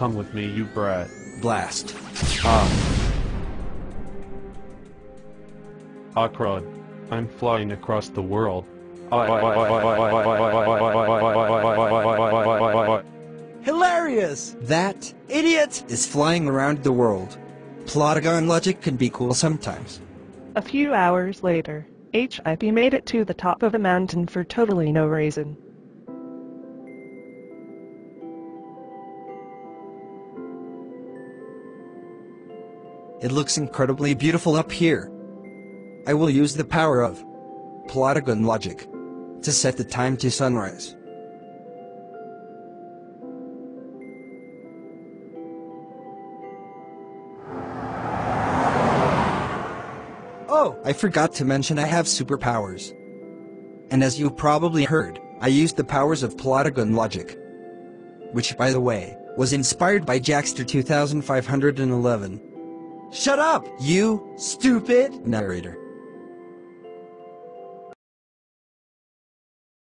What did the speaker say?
Come with me, you brat. Blast. Ah. Akrod. I'm flying across the world. Hilarious! That idiot is flying around the world. Plotagon logic can be cool sometimes. A few hours later, HIP made it to the top of a mountain for totally no reason. It looks incredibly beautiful up here. I will use the power of Plotagon logic to set the time to sunrise. Oh, I forgot to mention I have superpowers. And as you probably heard, I used the powers of Plotagon logic. Which, by the way, was inspired by Jackster 2511. Shut up, you stupid narrator.